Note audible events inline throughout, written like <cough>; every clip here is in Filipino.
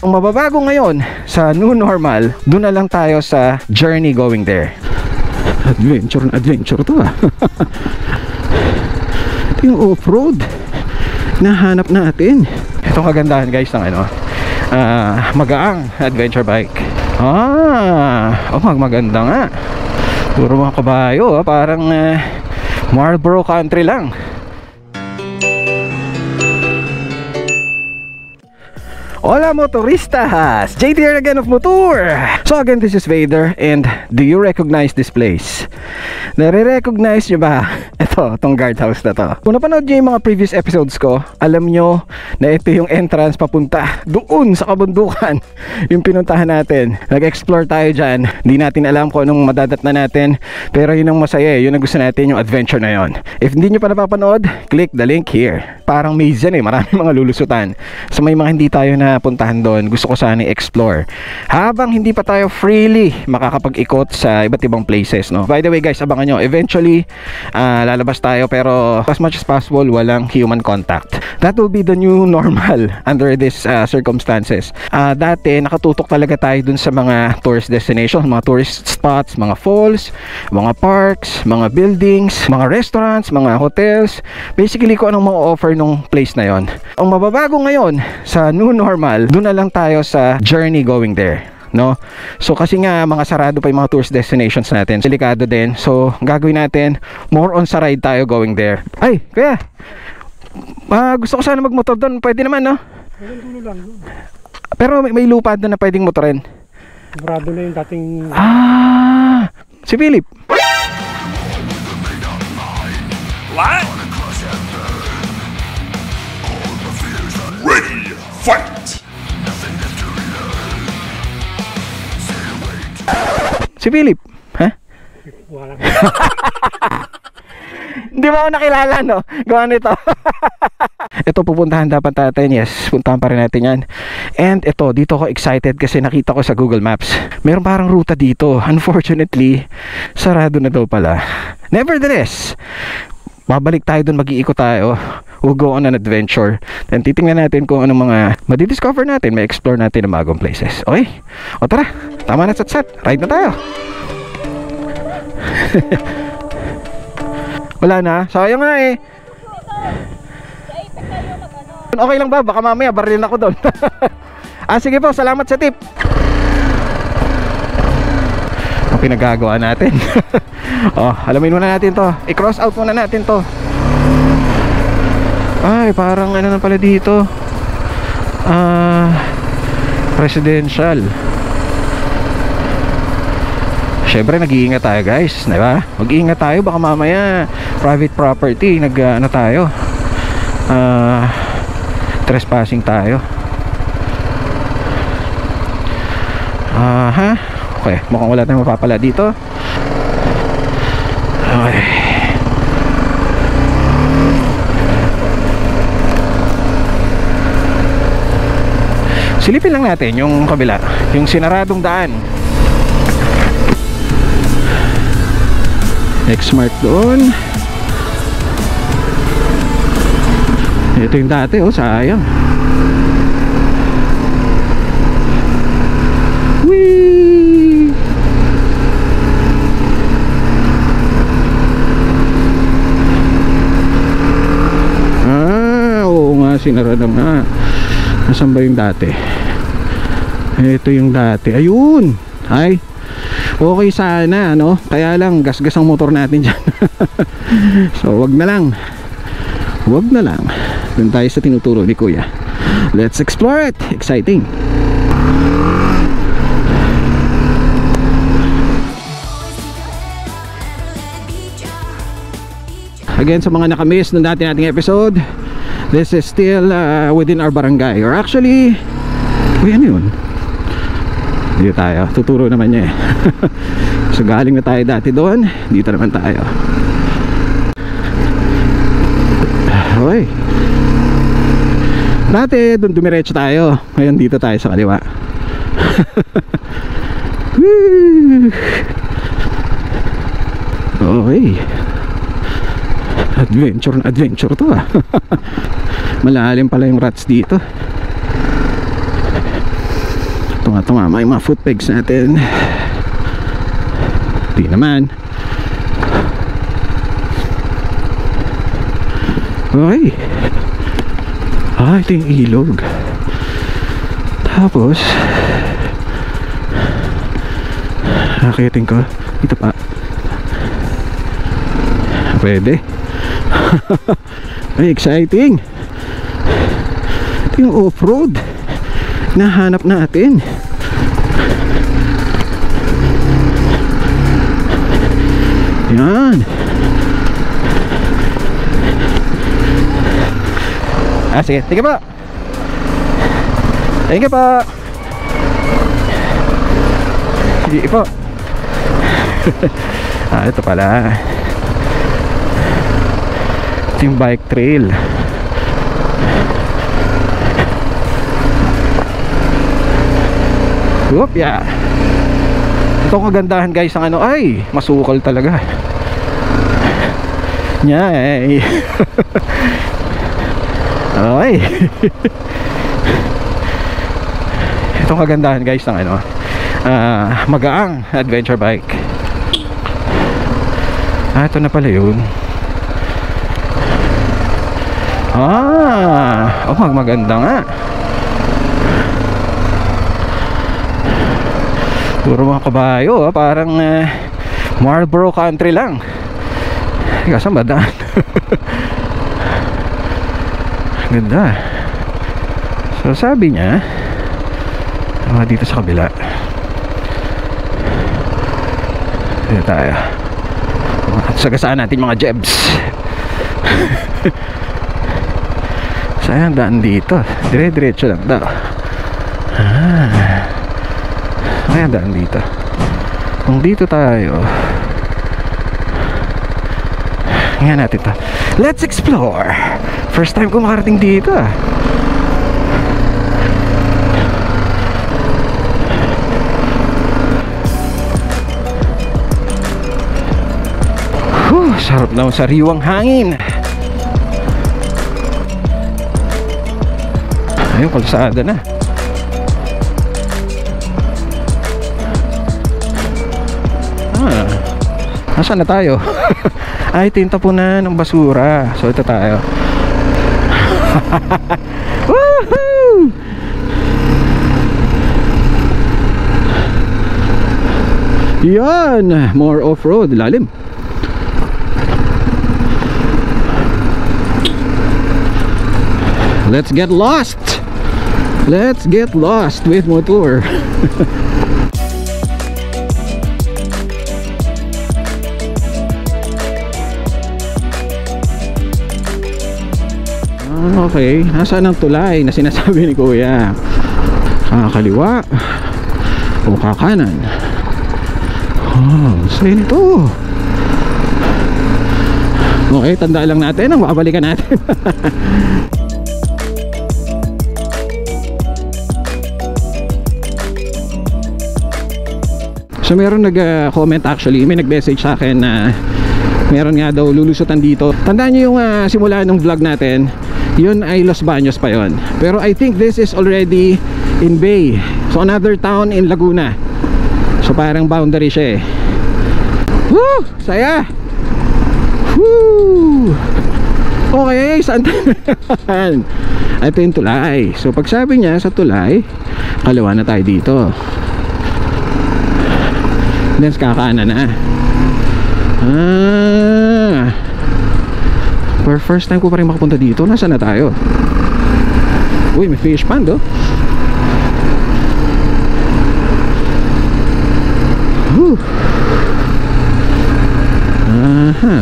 Ang mababago ngayon sa new normal, doon na lang tayo sa journey going there. Adventure na adventure to ah. Ito <laughs> yung off-road na hanap natin. Itong kagandahan guys ng ano, ah, magaang adventure bike. Ah, oh mag maganda nga. Puro mga kabayo, ah, parang ah, Marlboro country lang. Hola motoristas! JT here again of Motor! So again, this is Vader and do you recognize this place? Nare-recognize nyo ba? <laughs> Ito, itong guardhouse na to. Kung napanood nyo yung mga previous episodes ko, alam nyo na ito yung entrance papunta doon sa kabundukan <laughs> yung pinuntahan natin. Nag-explore tayo dyan. Hindi natin alam kung anong madadat na natin pero yun ang masaya eh. Yun ang gusto natin yung adventure na yon. If hindi nyo pa napapanood, click the link here. Parang maze yan eh. Maraming mga lulusutan. So may mga hindi tayo na puntahan doon. Gusto ko sana i-explore. Habang hindi pa tayo freely makakapag-ikot sa iba't ibang places. No? By the way guys, abangan nyo. Eventually, ah, lalabas tayo pero as much as possible, walang human contact. That will be the new <laughs> normal under these ah, circumstances. Ah, dati, nakatutok talaga tayo dun sa mga tourist destinations, mga tourist spots, mga falls, mga parks, mga buildings, mga restaurants, mga hotels. Basically, kung anong mga offer nung place na yon. Ang mababago ngayon sa new normal, doon na lang tayo sa journey going there no? So kasi nga mga sarado pa yung mga tourist destinations natin. Delikado din. So gagawin natin more on sa ride tayo going there. Ay, kuya. Ah, gusto ko sana magmotor doon. Pwede naman, no? Pero may, may lupa doon na pwedeng motorin. Sigurado na yung dating Ah, si Philip. Ready, fight! Si Philip. Ha? wala. Hindi mo ako nakilala, no? Gawa nito. <laughs> ito pupuntahan dapat natin. Yes, puntahan pa rin natin yan. And ito, dito ako excited kasi nakita ko sa Google Maps. Meron parang ruta dito. Unfortunately, sarado na daw pala. Nevertheless, babalik tayo dun, mag-iikot tayo. We'll go on an adventure. Then titingnan natin kung anong mga madidiscover natin, may explore natin ng bagong places. Okay? O tara, tama na sat-sat. Ride na tayo. <laughs> Wala na. Sayang nga eh. Okay lang ba? Baka mamaya baril ako doon. <laughs> ah sige po, salamat sa tip. Pinagagawa natin. <laughs> oh, alamin muna natin to. I-cross out muna natin to. Ay, parang ano na pala dito. Ah, residential. Syempre nag-iingat tayo guys, di ba? Mag-iingat tayo baka mamaya private property nag uh, ano tayo. Ah, trespassing tayo. Ah, ha? Okay, mukhang wala tayong mapapala dito. Okay. Silipin lang natin yung kabila, yung sinaradong daan. X-Mart doon. Ito yung dati, oh, sayang. Whee! Ah, oo nga, sinara na nga. Nasaan ba yung dati? Ito yung dati. Ayun! Ay, okay sana no kaya lang gasgas ang motor natin <laughs> dyan so wag na lang wag na lang dun tayo sa tinuturo ni kuya let's explore it exciting again sa mga nakamiss ng dati nating episode this is still uh, within our barangay. Or actually uy ano yun? Dito tayo. Tuturo naman niya eh. <laughs> So galing na tayo dati doon. Dito naman tayo. Okay dati doon dumiretso tayo. Ngayon dito tayo sa kaliwa. <laughs> Okay adventure na adventure to ah <laughs> malalim pala yung rats dito Tunga tumama yung mga foot pegs natin. Di naman. Okay. Ah, ito yung ilog. Tapos, nakitin ko. Ito pa. Pwede. <laughs> Ay, exciting. Ito yung off-road. Nahanap natin. Yan. Ah, sige. Po. Thank you po. Sige po. <laughs> ah, ito pala. Yung bike trail. Whoop, yeah. Ito ang kagandahan guys ang ano ay masukal talaga. Nyay. <laughs> Ay. <laughs> Ito ang kagandahan guys ng ano ah, magaang adventure bike. Ah, ito na pala yun. Ah, oh, mag maganda nga. Puro mga kabayo, ah, parang uh, Marlboro country lang. Kasan ba daan? <laughs> Ganda. So sabi niya, ah, dito sa kabila. Dito tayo. Sagasaan natin mga jebs. <laughs> Sayang daan dito. Dire-diretso lang daw. Ah. Kaya daan dito. Kung dito tayo, nga natin to. Let's explore. First time ko makarating dito ah. Whew, sarap na sariwang hangin. Ayun, kalsada na. Ah, nasaan na tayo? <laughs> Ay, tinta po na ng basura. So, ito tayo. <laughs> Woohoo! Yan, more off-road, lalim. Let's get lost. Let's get lost with motor. <laughs> Ah, okay, nasaan ang tulay na sinasabi ni Kuya? Kakaliwa o kakanan? Oh, saan ito? Okay, tanda lang natin ang babalikan natin. <laughs> So meron nag-comment actually, may nag-message sa akin na meron nga daw lulusutan dito. Tandaan niyo yung uh, simula ng vlog natin, yun ay Los Baños pa yon. Pero I think this is already in Bay. So another town in Laguna. So parang boundary siya eh. Woo! Saya! Woo! Okay, saan <laughs> Ito yung tulay. So pag sabi niya sa tulay, kaliwa na tayo dito. Then kakaanan na. Ah. For first time ko pa rin makapunta dito. Nasaan na tayo? Uy, may fish pond oh. Aha.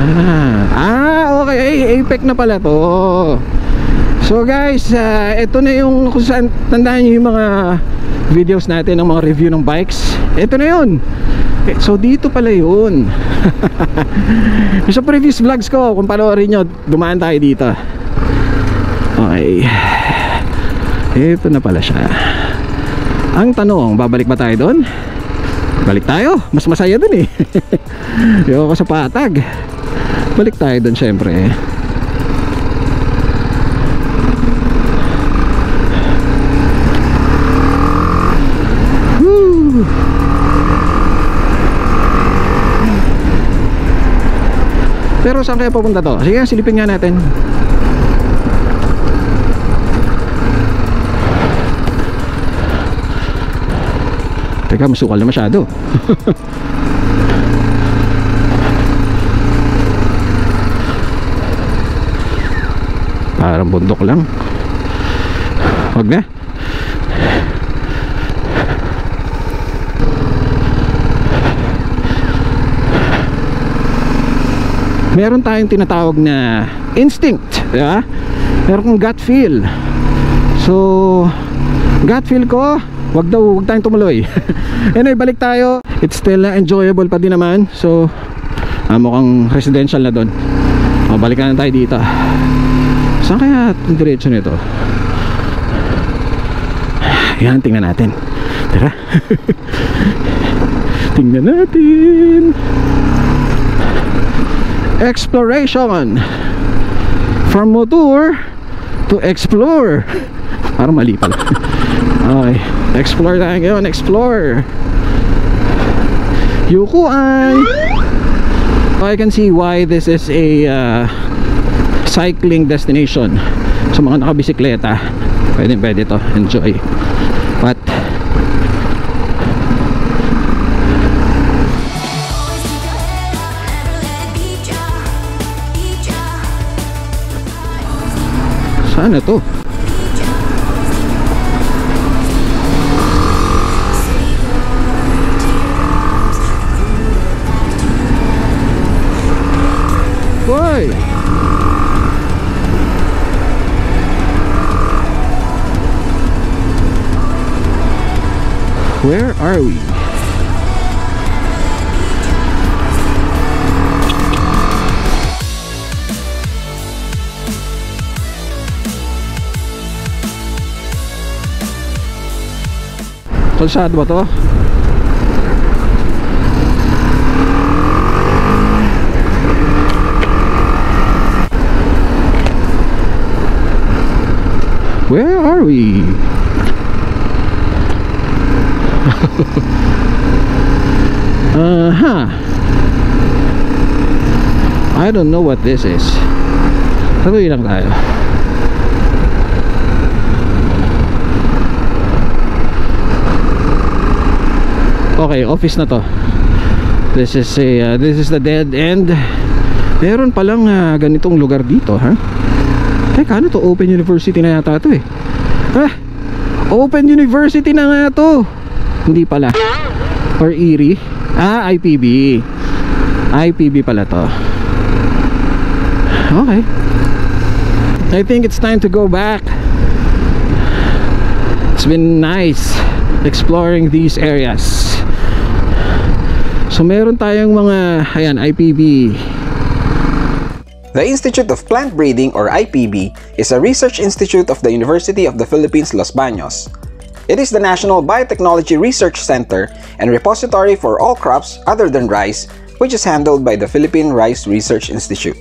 Ah, ah, okay. Apex na pala to. So guys, uh, ito na yung kung saan tandaan niyo yung mga videos natin ng mga review ng bikes. Ito na yun. Okay, so dito pala yun. <laughs> sa previous vlogs ko, kung panoorin nyo, dumaan tayo dito. Okay. Ito na pala siya. Ang tanong, babalik ba tayo doon? Balik tayo. Mas masaya dun eh. <laughs> Ako sa patag. Balik tayo doon syempre. Pero saan kaya papunta to? Sige, silipin nga natin. Teka, masukal na masyado. <laughs> Parang bundok lang. Wag na. Meron tayong tinatawag na instinct, di ba? Meron kong gut feel. So, gut feel ko, wag daw, wag tayong tumuloy. <laughs> anyway, balik tayo. It's still uh, enjoyable pa din naman. So, ah, mukhang residential na doon. O, balikan na tayo dito. Saan kaya yung diretso nito? Yan, tingnan natin. Tara. <laughs> tingnan natin. Exploration. From motor to explore. Parang mali pala. <laughs> Okay. Explore tayo ngayon. Explore. Yukuan. I can see why this is a uh, cycling destination. Sa mga nakabisikleta, pwede pwede to. Enjoy. Saan na to? Boy! Where are we? Ba to? Where are we? <laughs> uh-huh. I don't know what this is. Tuloy lang tayo. Okay, office na to. This is a uh, this is the dead end. Meron palang uh, ganitong lugar dito, ha? Teka, ano to? Open University na yata to eh. Ah, Open University na nga to. Hindi pala. Or Erie. Ah, IPB. IPB pala to. Okay. I think it's time to go back. It's been nice exploring these areas. So meron tayong mga ayan IPB. The Institute of Plant Breeding or IPB is a research institute of the University of the Philippines Los Baños. It is the National Biotechnology Research Center and repository for all crops other than rice, which is handled by the Philippine Rice Research Institute.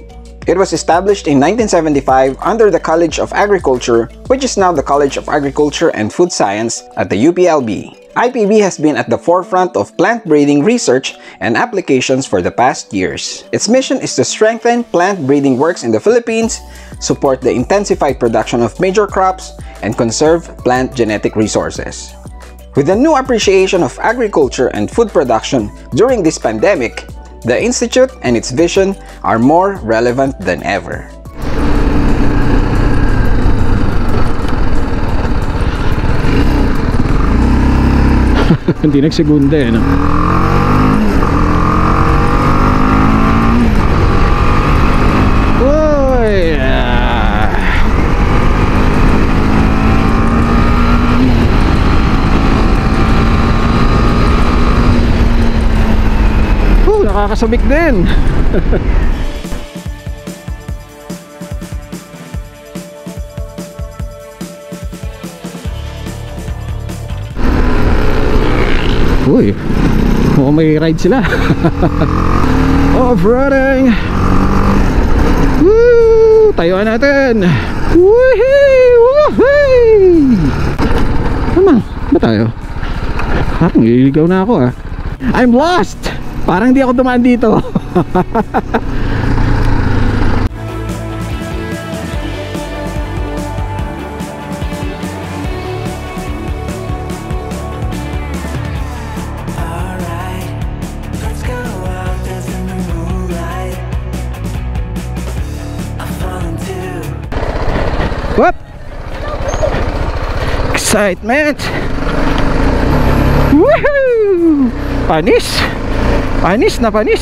It was established in 1975 under the College of Agriculture, which is now the College of Agriculture and Food Science at the UPLB. IPB has been at the forefront of plant breeding research and applications for the past years. Its mission is to strengthen plant breeding works in the Philippines, support the intensified production of major crops, and conserve plant genetic resources. With a new appreciation of agriculture and food production during this pandemic, the Institute and its vision are more relevant than ever. <laughs> Hindi nagsegunda eh, no? Ah. Nakakasabik din. <laughs> Uy, mukhang may ride sila. <laughs> Off-roading! Woo! Tayuan natin! Woohoo! Woohoo! Tama, ba tayo? Parang ililigaw na ako ah. I'm lost! Parang di ako dumaan dito. <laughs> Excitement! Woohoo! Panis! Panis na panis!